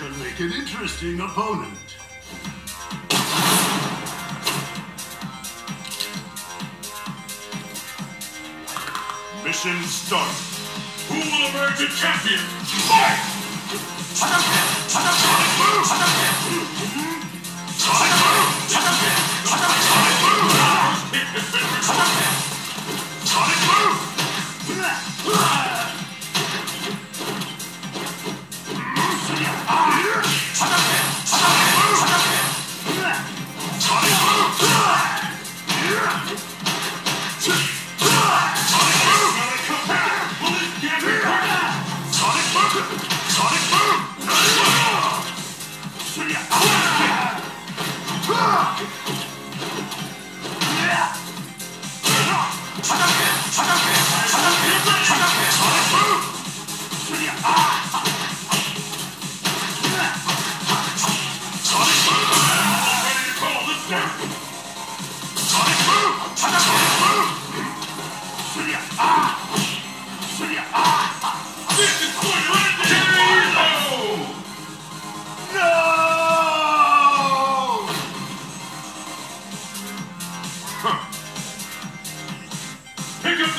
should make an interesting opponent. Mission start. Who will emerge as champion? Fight! Fire!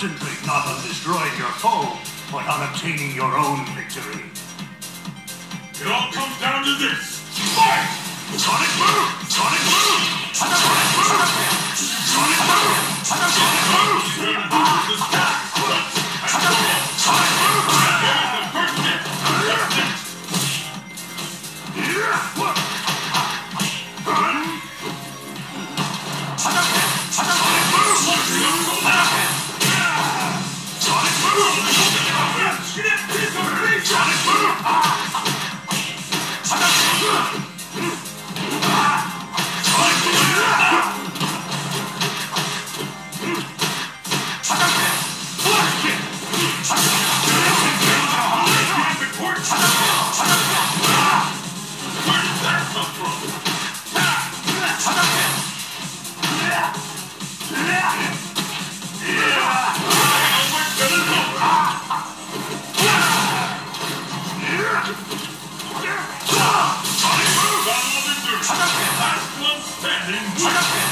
Concentrate not on destroying your foe, but on obtaining your own victory. It all comes down to this. Fight! Sonic Boom! Sonic Boom! Sonic Boom! Stop! 連続